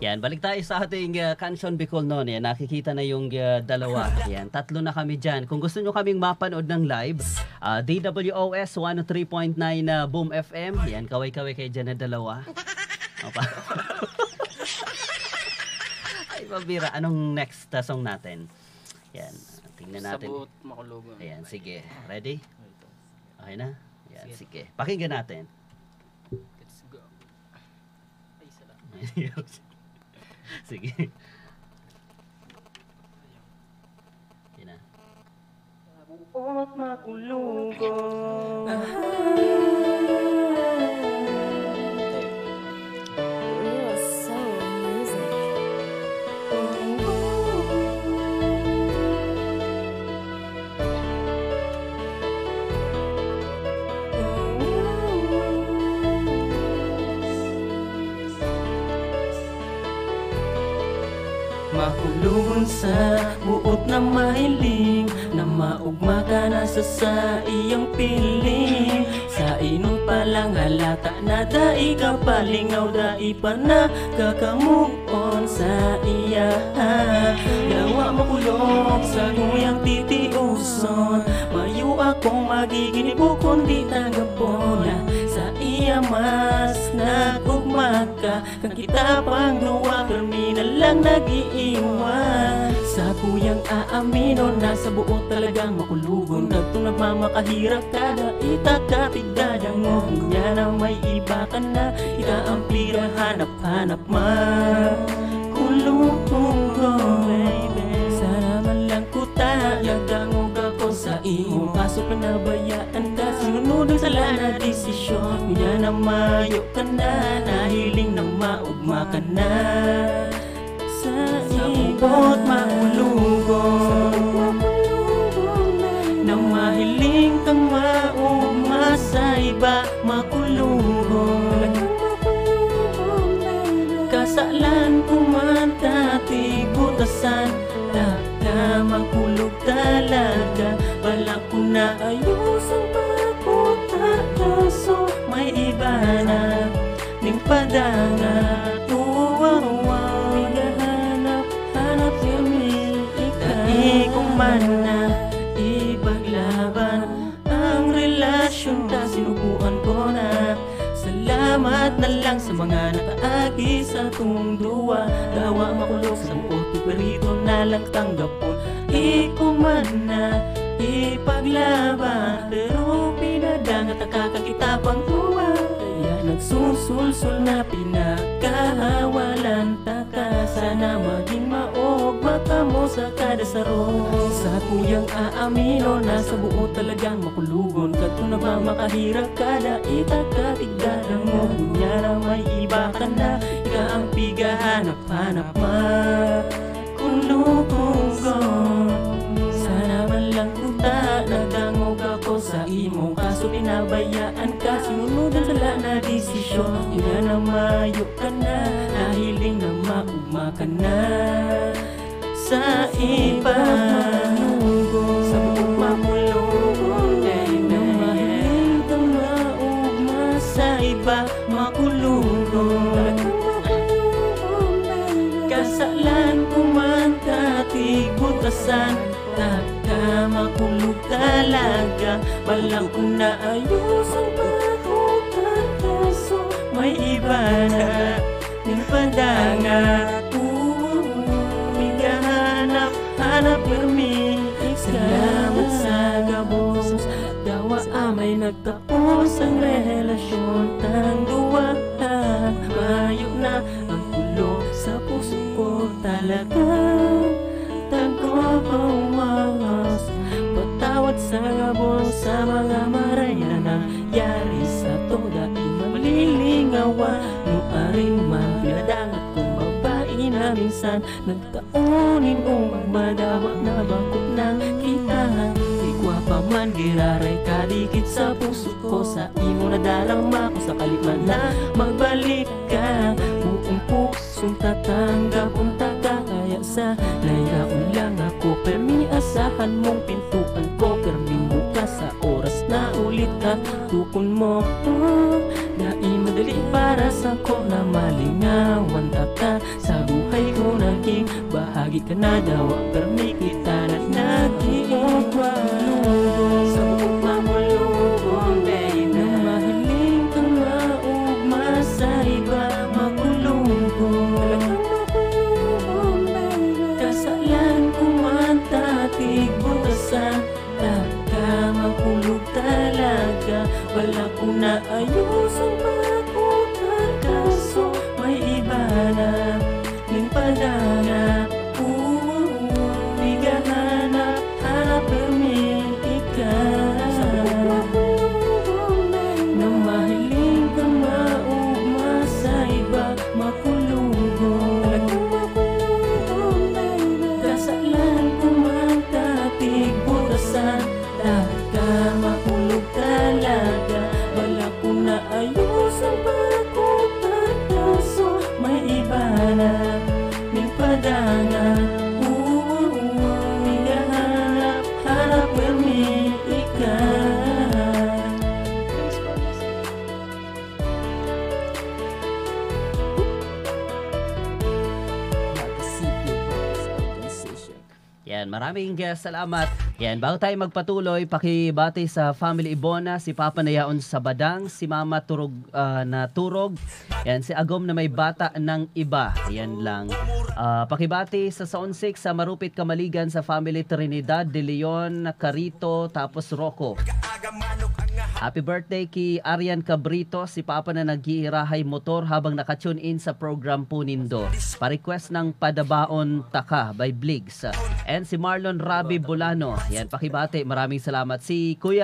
Yan, balik tayo sa ating uh, Canson Bicol noon. Yan, nakikita na yung uh, dalawa. Yan, tatlo na kami dyan. Kung gusto nyo kaming mapanood ng live, uh, DWOS 103.9 uh, Boom FM. Yan, kaway-kaway kayo dyan na dalawa. Opa. Ay, mabira. Anong next uh, song natin? Yan, tingnan natin. Sabot, makulugan. Ayan, sige. Ready? Okay na? Yan, sige. Pakinggan natin. Lang. Sige. Yan na. Buot makulugan. Real Mahulugon sa buot na mahiling Na maugma ka na sa sa iyang piling. Sa inon pa lang halata na dai ka palingaw Dai pa na kakamukon sa iya. Yawa makulog sa nguyang titiuson Mayo akong magiginibukon di tagapona Sa iya mas nagugma ka Kang kita pang duwa Terminal lang nag-iiwan. Sa kuyang aamino Nasa buo talagang makulugon Nagtong nagmamakahirap ka tigdadang mo Kunya na may iba ka na Ika ang plira hanap-hanap ma Kulungon Sana man lang kuta Yagangog ako sa imo Kaso panabayaan ka Sinunod ang sala na desisyon. Kunya na mayo ka na Nahiling ibot mahulugon Nang mahiling kang maugma sa iba Makulugon Kasalan kumanta butasan Taka makulog talaga. Wala ko na ayos ang pagkutakaso May iba na Ning padanga Tuwawa Dahil kung man na Ipaglaban Ang relasyon ta sinubuan ko na. Salamat na lang sa mga nakaagi sa tung duwa. Dawa makulog sa buot Piperito na lang tanggapon. Iko man na ipaglaban Pero pinadangat ang kakakita pang tuwa Kaya nagsusulsul na pinakahawalan Taka sana maging mo sa kada saro. Sa kuyang aamino Nasa buo talagang makulugon. Kato na ba makahirap kada Itakatigdaran mo? Kunya na may iba ka na Ika ang pigahanap-hanap ma Kulugon Sana man lang kuta Nagangog ako sa imo Kaso. Pinabayaan ka Sinunudan sala na desisyon. Kunya na mayo ka na Nahiling na maugma ka na Sa iba Sa buong mamulugon Nang mahiling kang maugma Sa iba makulungon. Kasalan kumanta Tigutasan Taka makulog talaga. Walang ko na ayos ang pagkukataso May iba na Ning padanga Kami Salamat sa gabos. Dawa amay nagtapos ang relasyon. Tang duwa Mayo na ang kulo sa puso ko talaga. Tagpapawas Patawad sa gabon sa mga maray na nangyari sa toda Malilingawan No aring man na minsan. Nagtaonin kong madawa na bakot ng kita. Igwa pa man giraray kadikit sa puso ko. Sa imo na darama ko sa kaliman na magbalik ka. Buong pusong tatanggap unta ka Kaya sa layaon lang ako. Permi asahan mong pintuan ko Permi bukas sa oras na ulit. Ka Tukon mo oh, Dai madali para sa Di ka na daw Permi kita na nag-iigwa Sa buong mamulungon baby mahiling kang maugma sa iba Makulong ko Talagang makulong baby. Kasalan ko man tatig butasan Taka talaga. Wala ko na ayusan Ning padana Yan, maraming uh, salamat. Yan, bago tayo magpatuloy, pakibati sa family Ibona, si Papa na yaon sa Badang, si Mama Turog ah, na Turog, yan, si Agom na may bata ng iba. Yan lang. Ah, pakibati sa Sound 6 sa Marupit Kamaligan sa family Trinidad de Leon, Carito, tapos Rocco. Happy birthday kay Arian Cabrito, si Papa na nag-iirahay motor habang nakatune in sa program po nindo. Pa-request ng Padabaon Taka by Bligs. And si Marlon Rabi Bolano. Yan, pakibate. Maraming salamat. Si Kuya